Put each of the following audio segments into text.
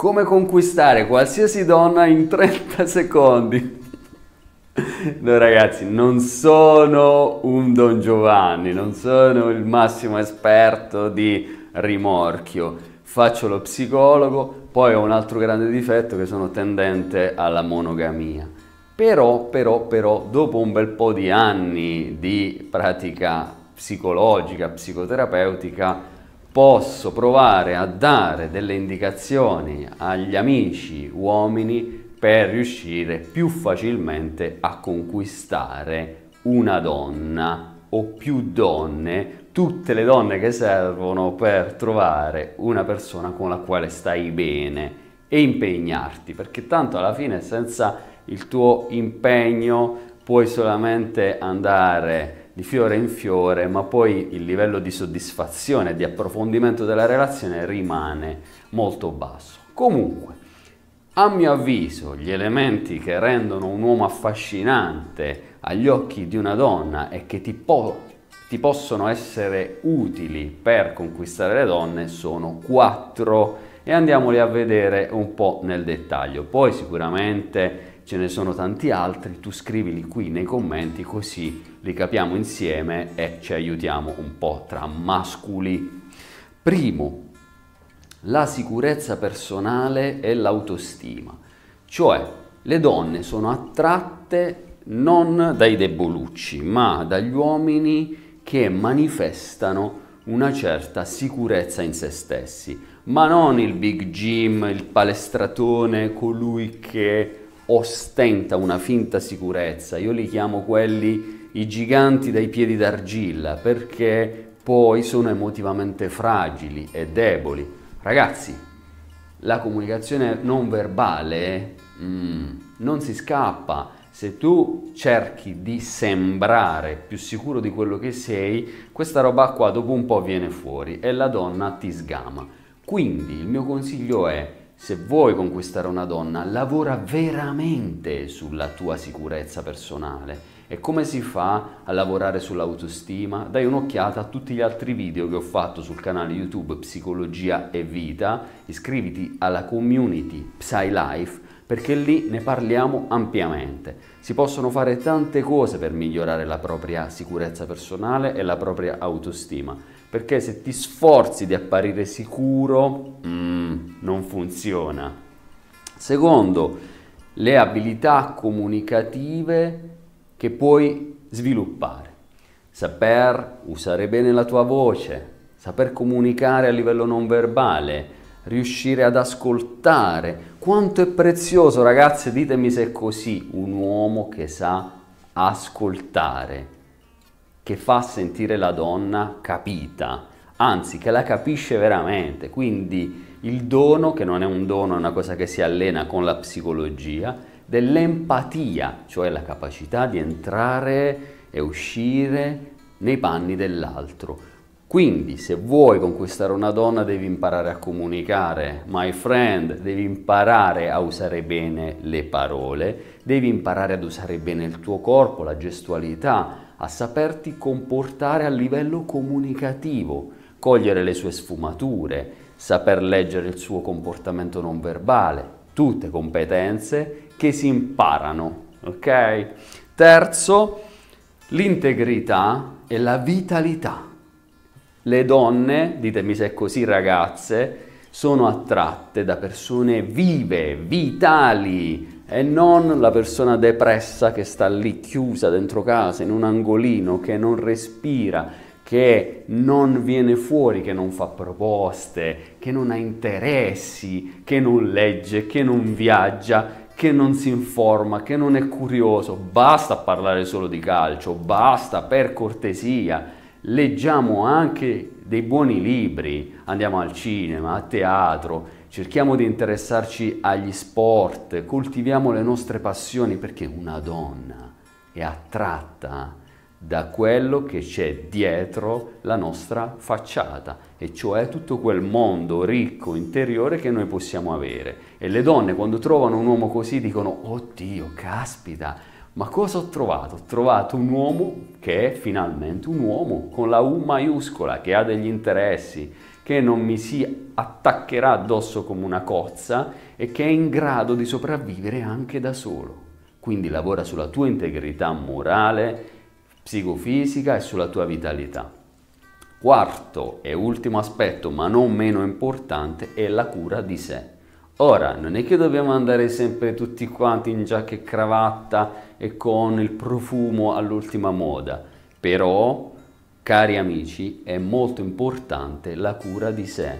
Come conquistare qualsiasi donna in 30 secondi? No ragazzi, non sono un Don Giovanni, non sono il massimo esperto di rimorchio, faccio lo psicologo, poi ho un altro grande difetto che sono tendente alla monogamia. Però, però, però, dopo un bel po' di anni di pratica psicologica, psicoterapeutica, posso provare a dare delle indicazioni agli amici uomini per riuscire più facilmente a conquistare una donna o più donne, tutte le donne che servono per trovare una persona con la quale stai bene e impegnarti, perché tanto alla fine senza il tuo impegno puoi solamente andare di fiore in fiore, ma poi il livello di soddisfazione, di approfondimento della relazione rimane molto basso. Comunque, a mio avviso, gli elementi che rendono un uomo affascinante agli occhi di una donna e che ti, po- ti possono essere utili per conquistare le donne sono quattro e andiamoli a vedere un po' nel dettaglio. Poi sicuramente ce ne sono tanti altri, tu scrivili qui nei commenti così li capiamo insieme e ci aiutiamo un po' tra masculi. Primo, la sicurezza personale e l'autostima, cioè le donne sono attratte non dai debolucci, ma dagli uomini che manifestano una certa sicurezza in se stessi, ma non il big Jim, il palestratone, colui che ostenta una finta sicurezza, io li chiamo quelli i giganti dai piedi d'argilla perché poi sono emotivamente fragili e deboli. Ragazzi, la comunicazione non verbale mm, non si scappa. Se tu cerchi di sembrare più sicuro di quello che sei, questa roba qua dopo un po' viene fuori e la donna ti sgama. Quindi il mio consiglio è se vuoi conquistare una donna, lavora veramente sulla tua sicurezza personale. E come si fa a lavorare sull'autostima? Dai un'occhiata a tutti gli altri video che ho fatto sul canale YouTube Psicologia e Vita, iscriviti alla community PsyLife perché lì ne parliamo ampiamente. Si possono fare tante cose per migliorare la propria sicurezza personale e la propria autostima perché se ti sforzi di apparire sicuro mm, non funziona. Secondo, le abilità comunicative che puoi sviluppare. Saper usare bene la tua voce, saper comunicare a livello non verbale, riuscire ad ascoltare. Quanto è prezioso, ragazze, ditemi se è così, un uomo che sa ascoltare che fa sentire la donna capita, anzi che la capisce veramente. Quindi il dono, che non è un dono, è una cosa che si allena con la psicologia, dell'empatia, cioè la capacità di entrare e uscire nei panni dell'altro. Quindi se vuoi conquistare una donna devi imparare a comunicare, my friend, devi imparare a usare bene le parole, devi imparare ad usare bene il tuo corpo, la gestualità, a saperti comportare a livello comunicativo, cogliere le sue sfumature, saper leggere il suo comportamento non verbale, tutte competenze che si imparano, ok? Terzo, l'integrità e la vitalità. Le donne, ditemi se è così ragazze, sono attratte da persone vive, vitali, e non la persona depressa che sta lì chiusa dentro casa in un angolino, che non respira, che non viene fuori, che non fa proposte, che non ha interessi, che non legge, che non viaggia, che non si informa, che non è curioso. Basta parlare solo di calcio, basta per cortesia. Leggiamo anche dei buoni libri, andiamo al cinema, a teatro, cerchiamo di interessarci agli sport, coltiviamo le nostre passioni perché una donna è attratta da quello che c'è dietro la nostra facciata, e cioè tutto quel mondo ricco interiore che noi possiamo avere. E le donne quando trovano un uomo così dicono, oddio, caspita, ma cosa ho trovato? Ho trovato un uomo che è finalmente un uomo con la U maiuscola, che ha degli interessi, che non mi si attaccherà addosso come una cozza e che è in grado di sopravvivere anche da solo. Quindi lavora sulla tua integrità morale, psicofisica e sulla tua vitalità. Quarto e ultimo aspetto, ma non meno importante, è la cura di sé. Ora, non è che dobbiamo andare sempre tutti quanti in giacca e cravatta e con il profumo all'ultima moda, però, cari amici, è molto importante la cura di sé,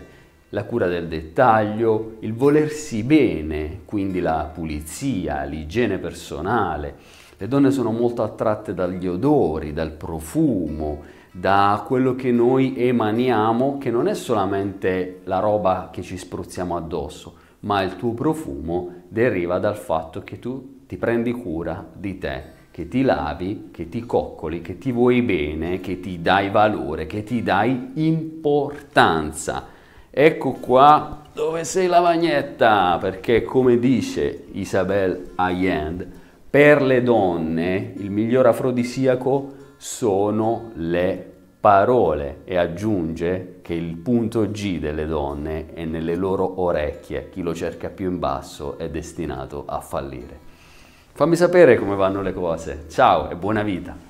la cura del dettaglio, il volersi bene, quindi la pulizia, l'igiene personale. Le donne sono molto attratte dagli odori, dal profumo, da quello che noi emaniamo, che non è solamente la roba che ci spruzziamo addosso, ma il tuo profumo deriva dal fatto che tu ti prendi cura di te, che ti lavi, che ti coccoli, che ti vuoi bene, che ti dai valore, che ti dai importanza. Ecco qua dove sei la bagnetta, perché come dice Isabel Allende, per le donne il miglior afrodisiaco sono le parole e aggiunge che il punto G delle donne è nelle loro orecchie, chi lo cerca più in basso è destinato a fallire. Fammi sapere come vanno le cose, ciao e buona vita!